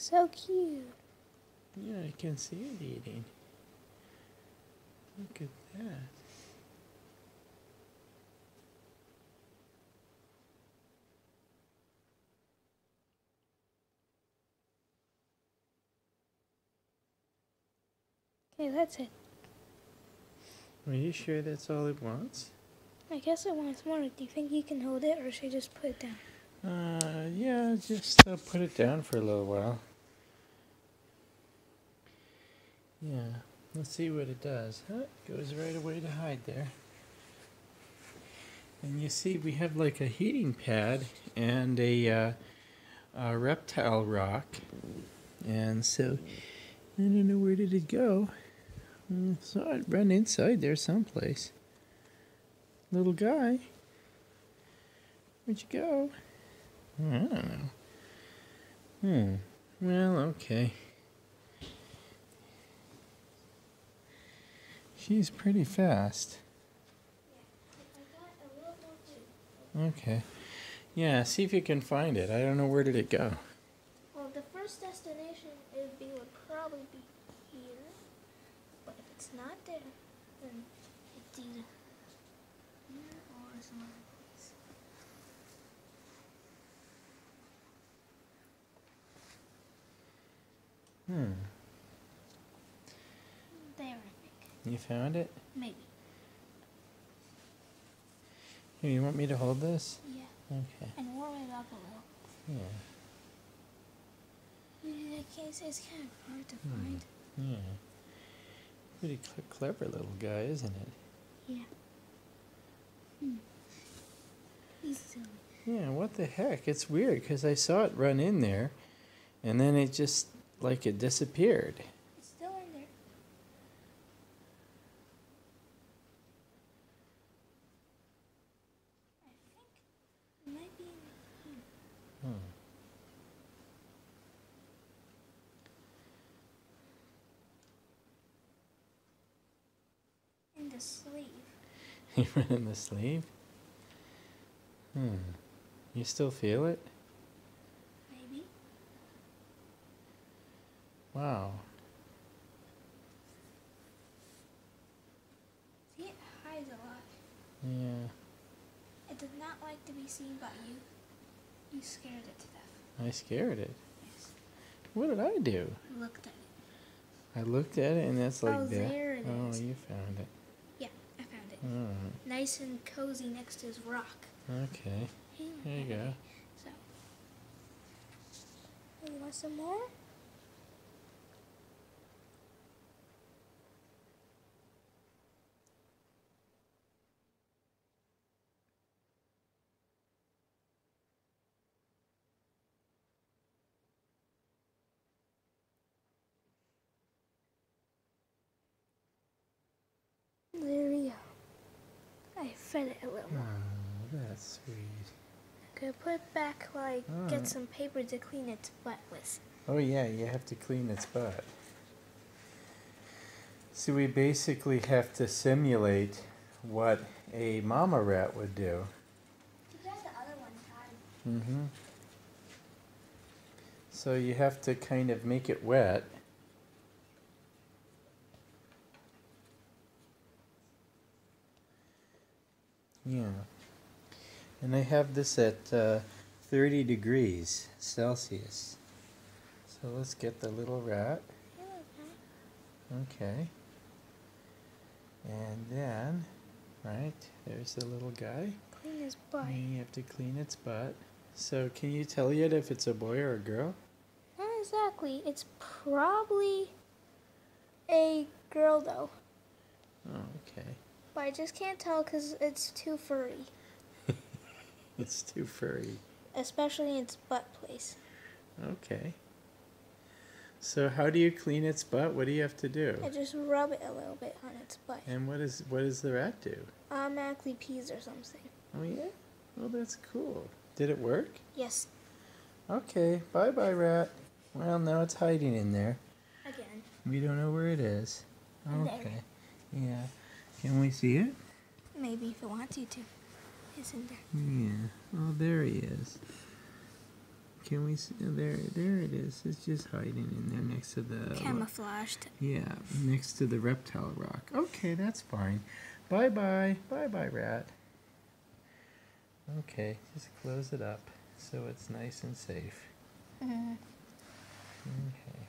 So cute. Yeah, I can see it eating. Look at that. Okay, that's it. Are you sure that's all it wants? I guess it wants more. Do you think you can hold it, or should I just put it down? Uh, yeah, just uh, put it down for a little while. Yeah, let's see what it does. Huh? Goes right away to hide there. And you see, we have like a heating pad and a, uh, a reptile rock. And so, I don't know where did it go. I saw it run inside there someplace. Little guy. Where'd you go? I don't know. Hmm. Well, okay. She's pretty fast. Okay. Yeah, see if you can find it. I don't know where did it go. Well, the first destination it would be would probably be here, but if it's not there, then it's either here or some other place. Hmm. There, I think. You found it? Maybe. Here, you want me to hold this? Yeah. Okay. And warm it up a little. Yeah. In that case, it's kind of hard to Hmm. find. Yeah. Pretty cl- clever little guy, isn't it? Yeah. Hmm. He's silly. Yeah, what the heck? It's weird because I saw it run in there and then it just, like, it disappeared. It's still in there. I think it might be in here. Hmm. In the sleeve. Went in the sleeve? Hmm. You still feel it? Maybe. Wow. See, it hides a lot. Yeah. It did not like to be seen by you. You scared it to death. I scared it. Yes. What did I do? You looked at it. I looked at it and that's like Oh, that. there oh, it oh, is. you found it. Yeah, I found it. Nice and cozy next to his rock. Okay. There you go. So. You want some more? There we go. I fed it a little more. Oh, that's sweet. Could put it back like Alright. get some paper to clean its butt with. Oh yeah, you have to clean its butt. So we basically have to simulate what a mama rat would do. You got the other one tied. Mm-hmm. So you have to kind of make it wet. Yeah. And I have this at uh, 30 degrees Celsius. So let's get the little rat. Okay. And then, right, there's the little guy. Clean his butt. And you have to clean its butt. So can you tell yet if it's a boy or a girl? Not exactly. It's probably a girl though, Oh, okay. But I just can't tell because it's too furry, It's too furry. especially in its butt place. Okay. So how do you clean its butt? What do you have to do? I just rub it a little bit on its butt. And what is what does the rat do? Um, Automatically pees or something. Oh yeah? Well that's cool. Did it work? Yes, Okay, bye bye rat. Well now it's hiding in there. again. We don't know where it is. Okay. Yeah. Can we see it? Maybe if it wants you to. In there. Yeah. Oh, there he is. Can we? See, there, there it is. It's just hiding in there next to the. Camouflaged. Yeah, next to the reptile rock. Okay, that's fine. Bye bye. Bye bye, rat. Okay, just close it up so it's nice and safe. Mhm. Okay.